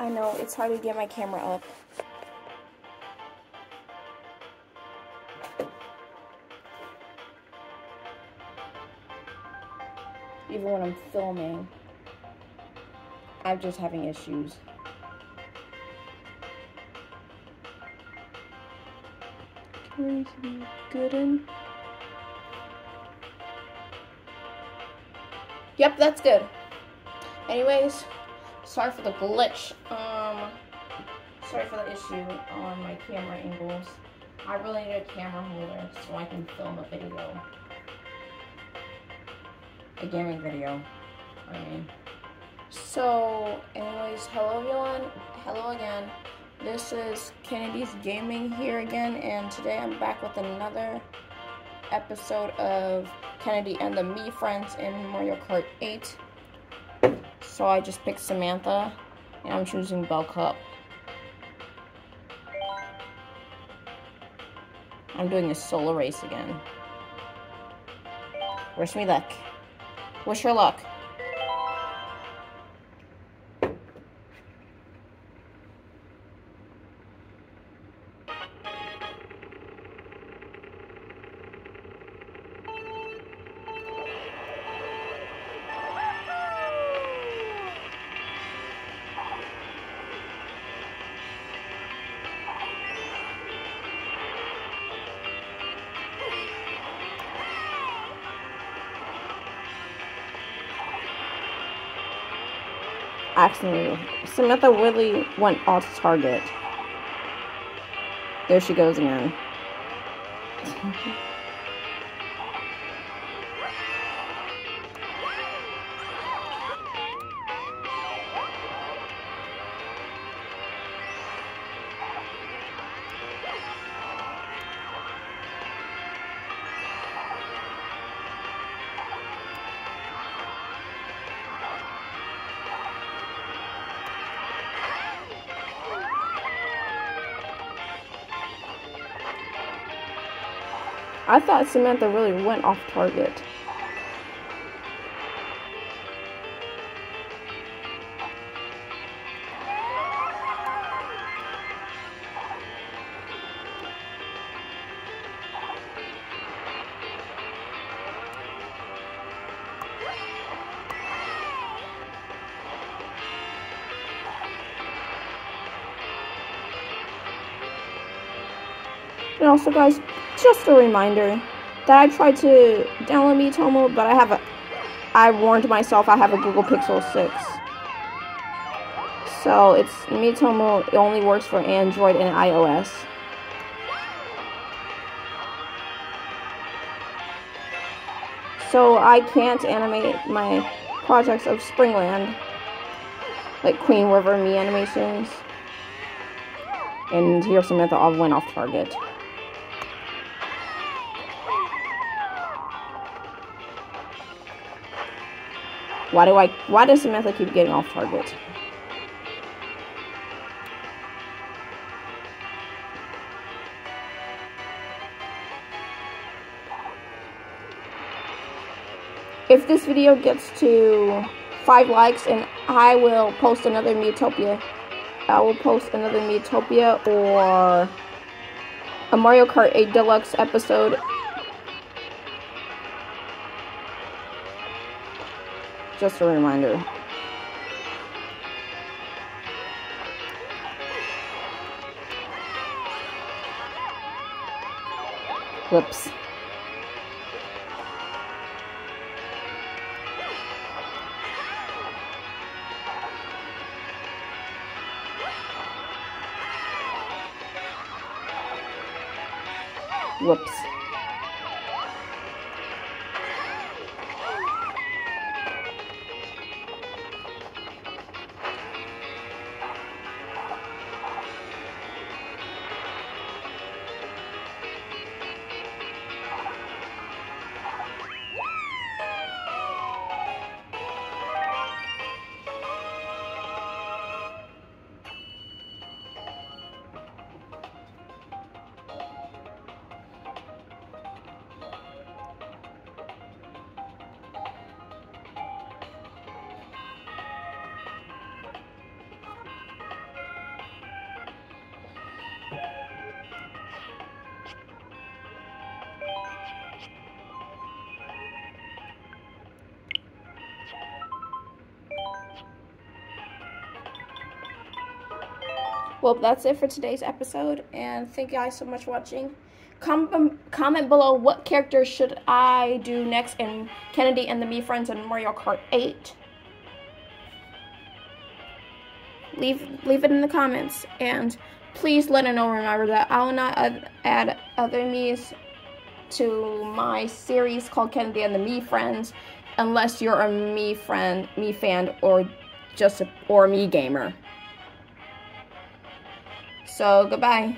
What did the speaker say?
I know, it's hard to get my camera up. Even when I'm filming, I'm just having issues. To be good in. Yep, that's good. Anyways, sorry for the glitch. Um, sorry for the issue on my camera angles. I really need a camera holder so I can film a video. A gaming video, I mean. So, anyways, hello everyone. Hello again. This is Kennedy's Gaming here again, and today I'm back with another episode of Kennedy and the Mii Friends in Mario Kart 8. So I just picked Samantha, and I'm choosing Bell Cup. I'm doing a solo race again. Wish me luck. Wish her luck. Accidentally. Samantha really went off target. There she goes again. I thought Samantha really went off target. And also, guys, just a reminder that I tried to download Miitomo, but I have a. I warned myself I have a Google Pixel 6. So it's Miitomo. It only works for Android and iOS. So I can't animate my projects of Springland, like Queen River Mii animations. And here Samantha all went off target. Why do I, why does Samantha keep getting off target? If this video gets to 5 likes and I will post another Miitopia. I will post another Miitopia or a Mario Kart 8 Deluxe episode Just a reminder. Whoops. Whoops. Well, that's it for today's episode, and thank you guys so much for watching. Com- um, comment below what character should I do next in Kennedy and the Mii Friends and Mario Kart 8. Leave leave it in the comments, and please let it know. Remember that I will not add other me's to my series called Kennedy and the Mii Friends, unless you're a Mii friend, Mii fan, or just a, or Mii gamer. So goodbye.